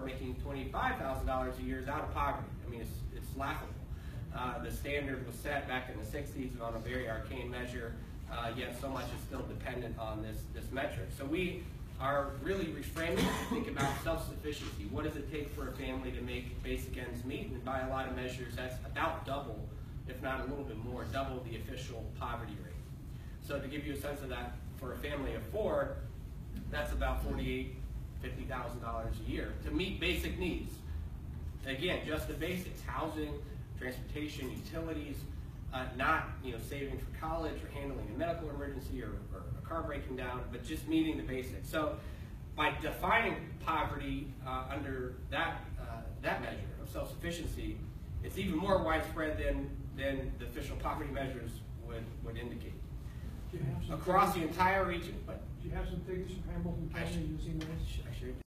four making twenty-five thousand dollars a year is out of poverty. I mean, it's, it's laughable. Uh, the standard was set back in the sixties on a very arcane measure, uh, yet so much is still dependent on this, this metric. So we are really reframing to think about self-sufficiency. What does it take for a family to make basic ends meet? And by a lot of measures, that's about double, if not a little bit more, double the official poverty rate. So to give you a sense of that, for a family of four, that's about forty-eight, fifty thousand dollars a year to meet basic needs. Again, just the basics, housing, transportation, utilities, uh, not, you know, saving for college or handling a medical emergency or, or a car breaking down, but just meeting the basics. So by defining poverty uh, under that, uh, that measure of self-sufficiency, it's even more widespread than, than the official poverty measures would, would indicate. Do you have some Across the entire region, but you have some figures from Hamilton I County using those? I sure do.